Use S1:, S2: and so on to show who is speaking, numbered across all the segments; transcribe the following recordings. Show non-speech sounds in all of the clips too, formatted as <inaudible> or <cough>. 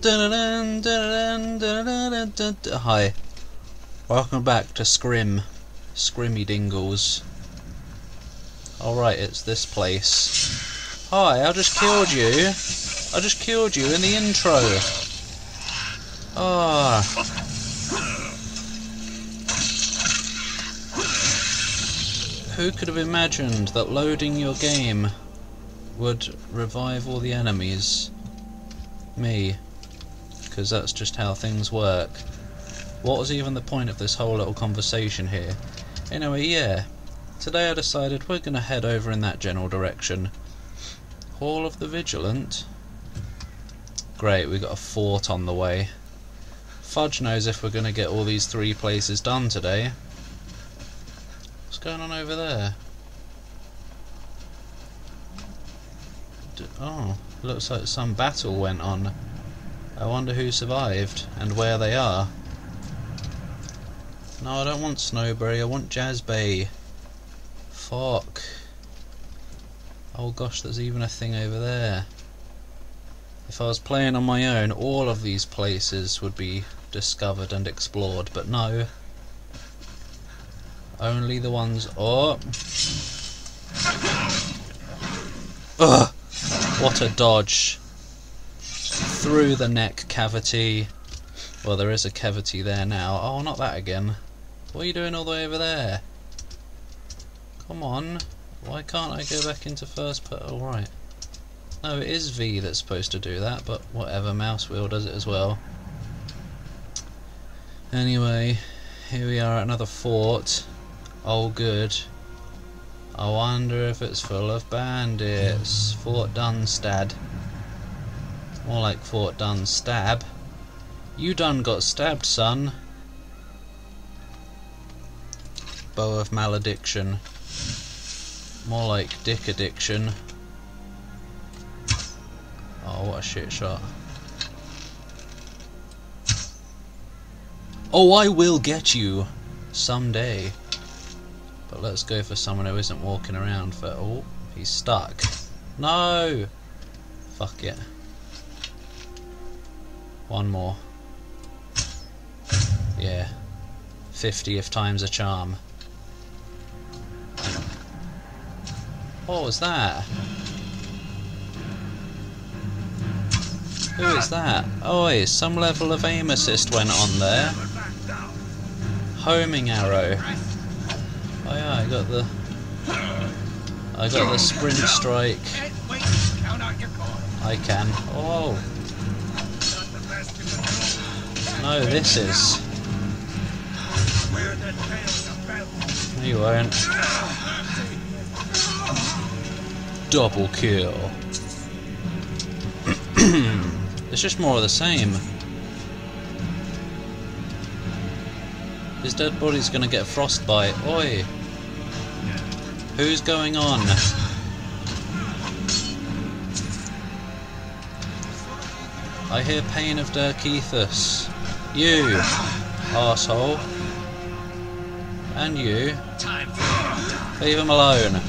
S1: Hi. Welcome back to Scrim. Scrimmy Dingles. Alright, it's this place. Hi, I just killed you. I just killed you in the intro. Ah. Who could have imagined that loading your game would revive all the enemies? Me. Because that's just how things work. What was even the point of this whole little conversation here? Anyway, yeah. Today I decided we're going to head over in that general direction. Hall of the Vigilant. Great, we got a fort on the way. Fudge knows if we're going to get all these three places done today. What's going on over there? D oh, looks like some battle went on. I wonder who survived and where they are. No, I don't want Snowberry, I want Jazbay. Fuck. Oh gosh, there's even a thing over there. If I was playing on my own, all of these places would be discovered and explored, but no. Only the ones... Oh! Ugh! What a dodge. Through the neck cavity. Well, there is a cavity there now. Oh, not that again. What are you doing all the way over there? Come on. Why can't I go back into first person? Oh, right. No, it is V that's supposed to do that, but whatever, mouse wheel does it as well. Anyway, here we are at another fort. Oh good. I wonder if it's full of bandits. Fort Dunstad. More like Fort Dunstab. You done got stabbed, son. Bow of Malediction. More like Dick Addiction. Oh, what a shit shot. Oh, I will get you someday. But let's go for someone who isn't walking around for... Oh, he's stuck. No! Fuck it. One more. Yeah. 50 if time's a charm. What was that? Who is that? Oh, some level of aim assist went on there. Homing arrow. Oh yeah, I got the... I got the sprint strike. I can. Oh! No, this is. No, You won't. Double kill. <clears throat> it's just more of the same. His dead body's gonna get frostbite. Oi! Who's going on? I hear pain of Dirkethus. You, asshole. And you. Leave him alone.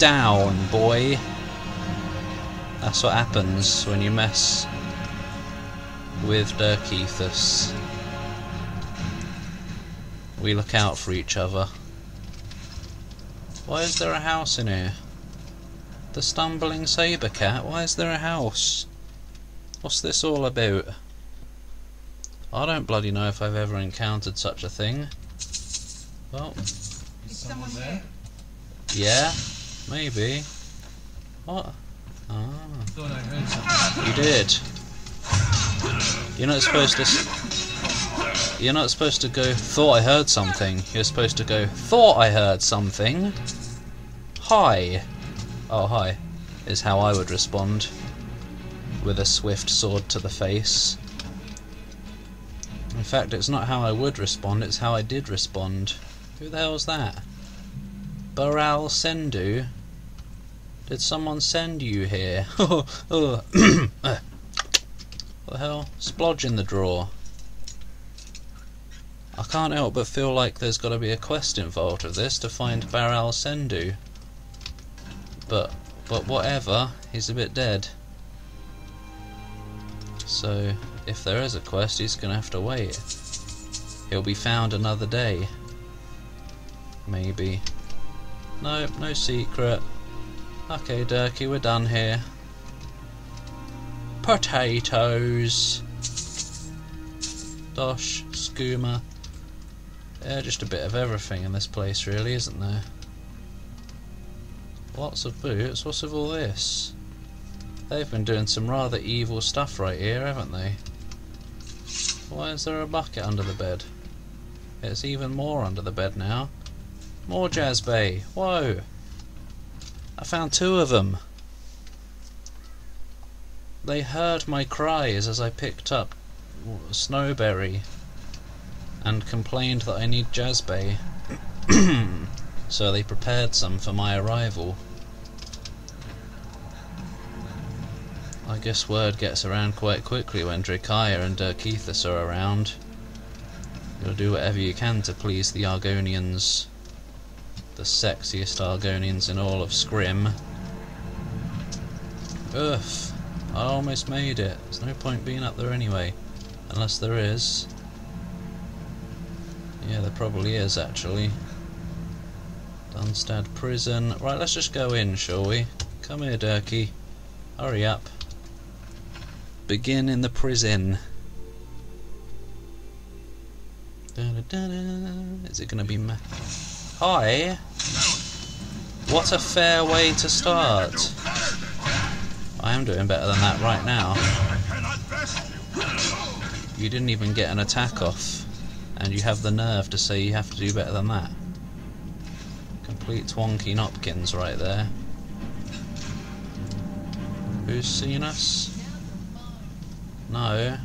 S1: Down, boy. That's what happens when you mess with Dirkethus. We look out for each other. Why is there a house in here? The Stumbling Sabrecat? Why is there a house? What's this all about? I don't bloody know if I've ever encountered such a thing. Well,
S2: is someone there?
S1: Yeah, maybe. What? Ah.
S2: Thought I heard something.
S1: You did. You're not supposed to. You're not supposed to go. Thought I heard something. You're supposed to go. Thought I heard something. Hi. Oh hi. Is how I would respond. With a swift sword to the face. In fact, it's not how I would respond. It's how I did respond. Who the hell's that? Baral Sendu? Did someone send you here? <laughs> oh, oh. <coughs> Uh. what the hell? Splodge in the drawer. I can't help but feel like there's got to be a quest involved with this to find Baral Sendu. But, but whatever, he's a bit dead. So, if there is a quest, he's gonna have to wait. He'll be found another day. Maybe. No, no secret. Okay, Durkee, we're done here. Potatoes. Dosh, skooma. Yeah, just a bit of everything in this place, really, isn't there? Lots of boots. What's with all this? They've been doing some rather evil stuff right here, haven't they? Why is there a bucket under the bed? It's even more under the bed now. More Jazbay. Whoa! I found two of them. They heard my cries as I picked up Snowberry and complained that I need Jazbay. <clears throat> so they prepared some for my arrival. I guess word gets around quite quickly when Drakiah and Dirkethus are around. You'll do whatever you can to please the Argonians. The sexiest Argonians in all of Scrim. Ugh, I almost made it. There's no point being up there anyway. Unless there is. Yeah, there probably is actually. Dunstad prison. Right, let's just go in, shall we? Come here, Durkee. Hurry up. Begin in the prison. Da -da -da Is it going to be Hi? What a fair way to start. I am doing better than that right now. You didn't even get an attack off, and you have the nerve to say you have to do better than that. Complete Twonky Nopkins right there. Who's seen us? No.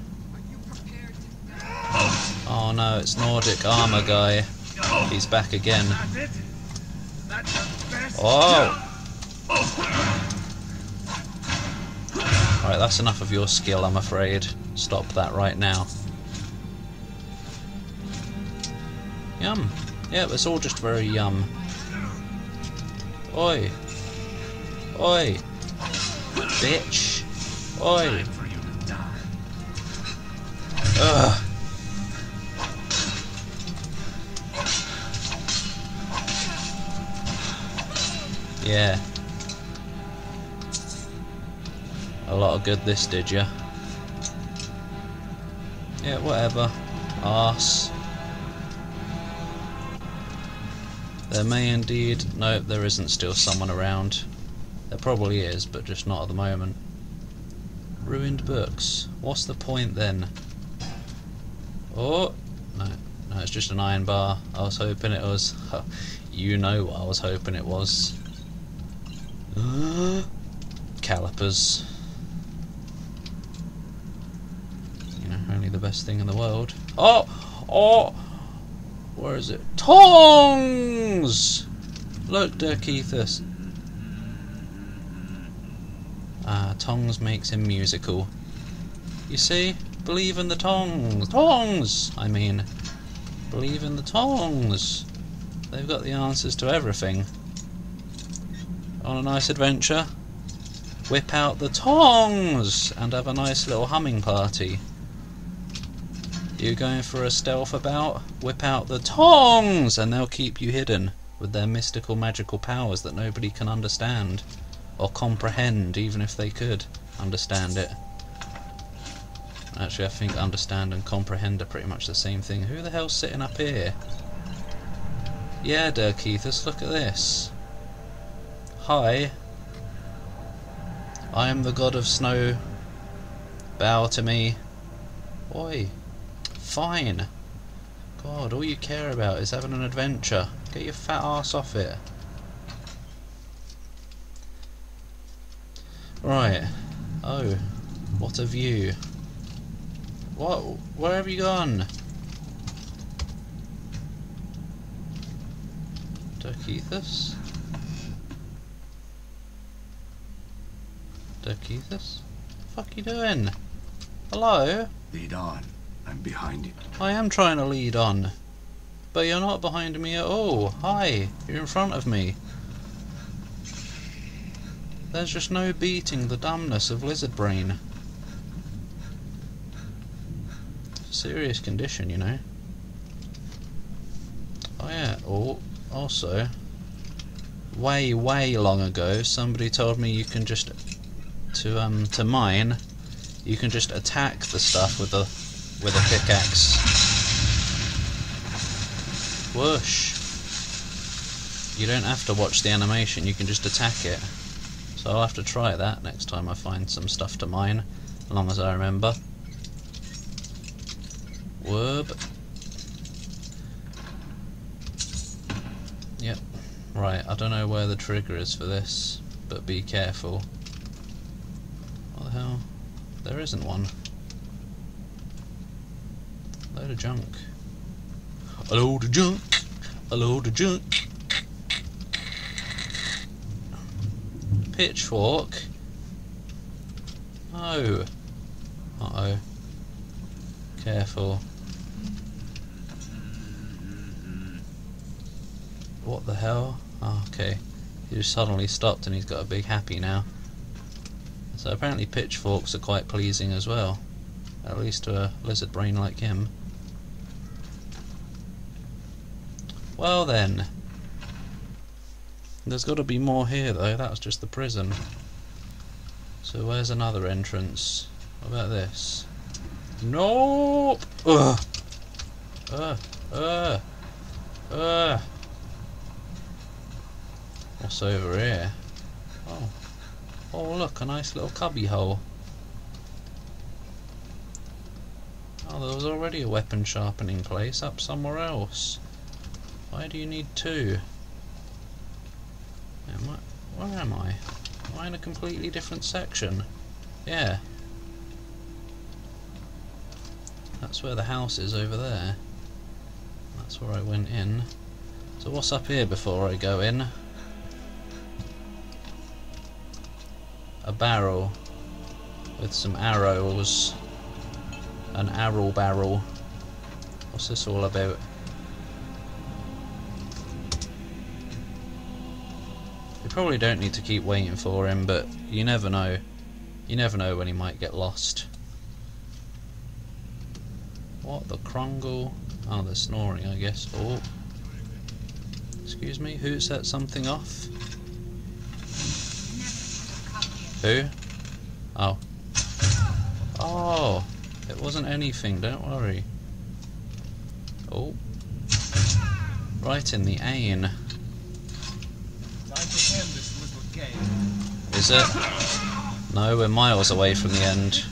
S1: Oh no, it's Nordic armor guy. He's back again. Oh! Alright, that's enough of your skill, I'm afraid. Stop that right now. Yum. Yeah, it's all just very yum. Oi. Oi. Bitch. Oi. Yeah. A lot of good this did ya? Yeah, whatever. Arse. There may indeed... No, there isn't still someone around. There probably is, but just not at the moment. Ruined books. What's the point then? Oh! No, no, it's just an iron bar. I was hoping it was... <laughs> you know what I was hoping it was. Calipers. You know, only the best thing in the world. Oh! Oh! Where is it? Tongs! Look, Dirkethus. Ah, Tongs makes him musical. You see? Believe in the tongs. Tongs! I mean. Believe in the tongs. They've got the answers to everything. On a nice adventure? Whip out the tongs and have a nice little humming party. You're going for a stealth about? Whip out the tongs and they'll keep you hidden with their mystical magical powers that nobody can understand or comprehend even if they could understand it. Actually I think understand and comprehend are pretty much the same thing. Who the hell's sitting up here? Yeah, Dirkethus, look at this. Hi. I am the god of snow. Bow to me. Oi. Fine. God, all you care about is having an adventure. Get your fat ass off it. Right. Oh. What a view. What? Where have you gone? Dirkethus? Dirkethus? Fuck you doing? Hello?
S3: Lead on. I'm behind you.
S1: I am trying to lead on. But you're not behind me at all. Hi, you're in front of me. There's just no beating the dumbness of Lizard Brain. serious condition, you know. Oh yeah, oh, also, way, way long ago, somebody told me you can just, to, um, to mine, you can just attack the stuff with a, with a pickaxe. Whoosh. You don't have to watch the animation, you can just attack it. So I'll have to try that next time I find some stuff to mine, as long as I remember. Whoop. Yep. Right, I don't know where the trigger is for this, but be careful. There isn't one. Load of junk. A load of junk. A load of junk. Pitchfork. Oh. Uh oh. Careful. What the hell? Oh, okay. He just suddenly stopped and he's got a big happy now. So apparently pitchforks are quite pleasing as well. At least to a lizard brain like him. Well then. There's got to be more here though, that was just the prison. So where's another entrance? What about this? Nope! Ugh! Ugh! Ugh! Ugh! What's over here? Oh. Oh look, a nice little cubby hole. Oh, there was already a weapon sharpening place up somewhere else. Why do you need two? Am I, where am I? Am I in a completely different section? Yeah. That's where the house is over there. That's where I went in. So what's up here before I go in? A barrel with some arrows. An arrow barrel. What's this all about? You probably don't need to keep waiting for him, but you never know. You never know when he might get lost. What the crungle? Oh, ah, they're snoring, I guess. Oh. Excuse me, who set something off? Who? Oh. Oh! It wasn't anything, don't worry. Oh. Right in the ain. Is it? No, we're miles away from the end.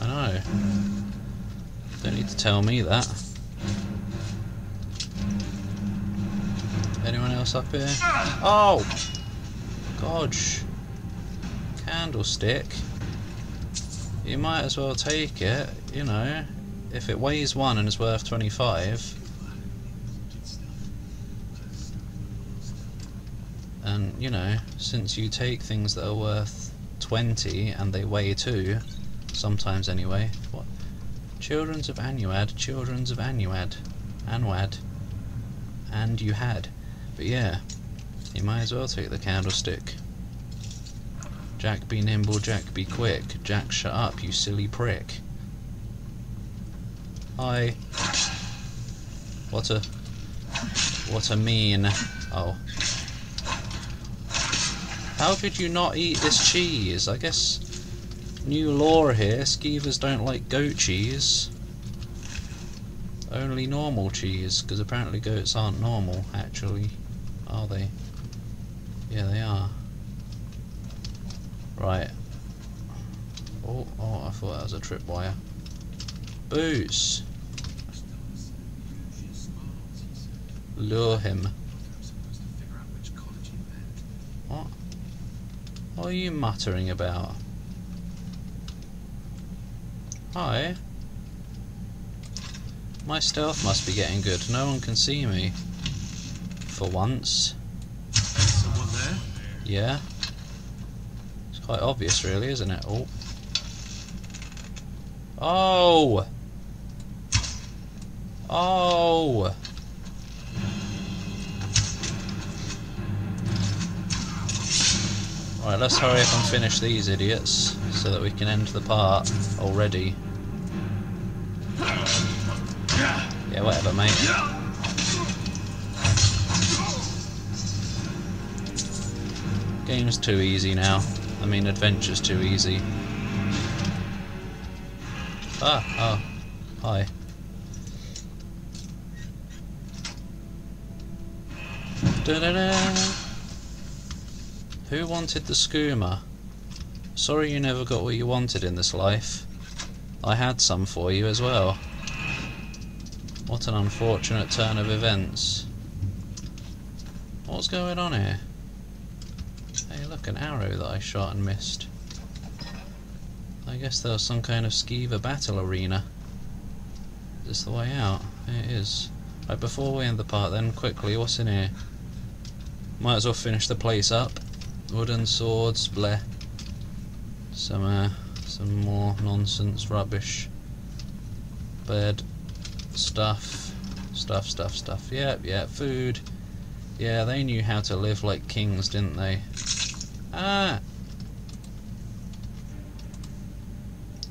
S1: I know. Don't need to tell me that. Anyone else up here? Oh! Godge. Candlestick. You might as well take it, you know. If it weighs one and is worth 25. And, you know, since you take things that are worth 20 and they weigh 2, sometimes anyway. What? Children's of Anuad, Children's of Anuad. Anwad. And you had. But yeah, you might as well take the candlestick. Jack be nimble, Jack be quick. Jack shut up, you silly prick. Hi. What a... What a mean... Oh. How could you not eat this cheese? I guess... New law here, skeevers don't like goat cheese. Only normal cheese, because apparently goats aren't normal, actually. Are they? Yeah, they are. Right. Oh, oh, I thought that was a tripwire. Boots! Lure him. What? What are you muttering about? Hi. My stealth must be getting good. No one can see me. For once.
S2: Someone there?
S1: Yeah. Quite obvious really, isn't it? Oh. Oh! Oh! Right, let's hurry up and finish these idiots so that we can end the part already. Yeah, whatever, mate. Game's too easy now. I mean, adventure's too easy. Ah, oh, hi. Da-da-da. Who wanted the skooma? Sorry you never got what you wanted in this life. I had some for you as well. What an unfortunate turn of events. What's going on here? Hey look, an arrow that I shot and missed. I guess there was some kind of skeever battle arena. Is this the way out? It is. Right, before we end the part then, quickly, what's in here? Might as well finish the place up. Wooden swords, bleh. Some, uh, some more nonsense, rubbish. Bed. Stuff. Stuff, stuff, stuff. Yep, yeah, yeah, food. Yeah, they knew how to live like kings, didn't they? Ah!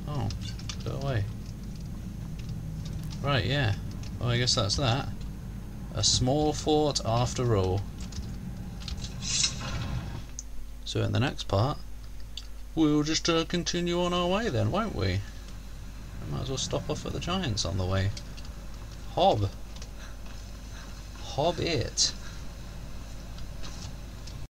S1: Oh, go away. Right, yeah. Well, I guess that's that. A small fort after all. So in the next part, we'll just uh, continue on our way then, won't we? Might as well stop off at the Giants on the way. Hob. Hob it.